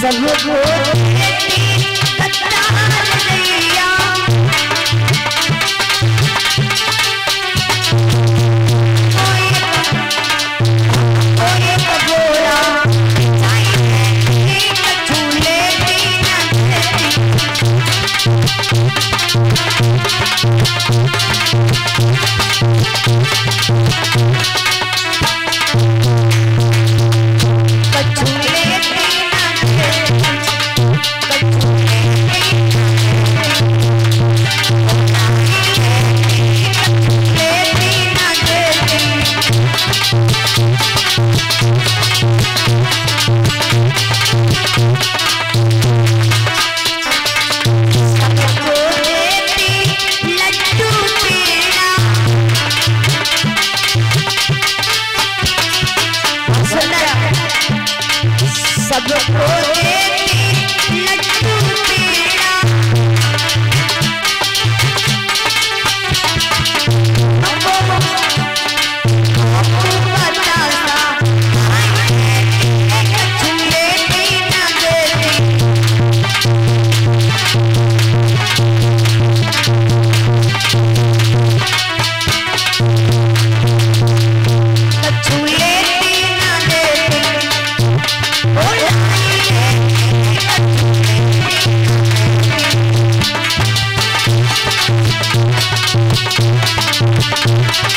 Salud.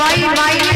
दवाई माई